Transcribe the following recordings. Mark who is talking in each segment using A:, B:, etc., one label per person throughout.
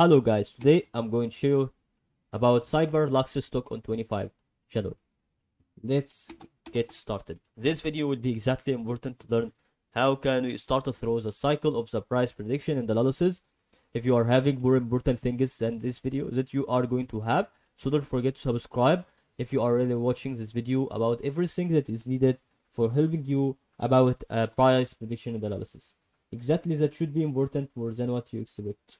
A: Hello guys, today I'm going to show you about Cyberlux stock on 25 shadow. Let's get started. This video will be exactly important to learn how can we start through the cycle of the price prediction and analysis. If you are having more important things than this video that you are going to have, so don't forget to subscribe if you are really watching this video about everything that is needed for helping you about uh, price prediction and analysis. Exactly that should be important more than what you expect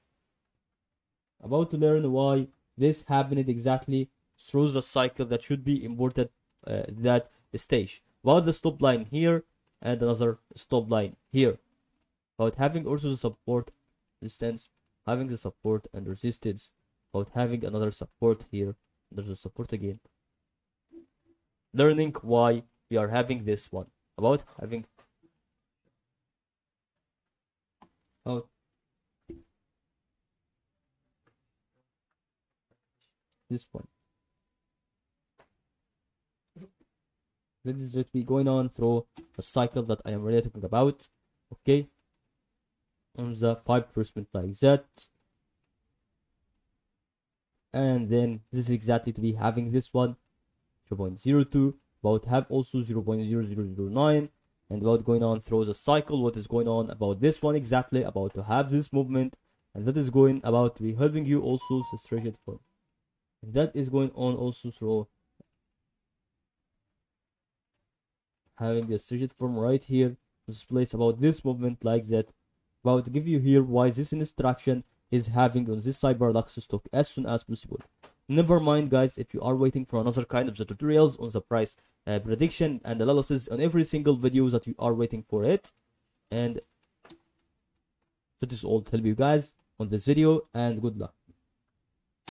A: about to learn why this happened exactly through the cycle that should be imported uh, that stage. About the stop line here and another stop line here. About having also the support resistance having the support and resistance. About having another support here there's a support again. Learning why we are having this one. About having about this one. This is we going on through a cycle that I am really talking about. Okay. On the five percent like that. And then this is exactly to be having this one 0.02 about have also 0.0009 and about going on through the cycle what is going on about this one exactly about to have this movement and that is going about to be helping you also to stretch that is going on also through having the rigid form right here this place about this movement like that. About to give you here why this instruction is having on this Luxus stock as soon as possible. Never mind guys if you are waiting for another kind of the tutorials on the price uh, prediction and analysis on every single video that you are waiting for it. And that is all to help you guys on this video and good luck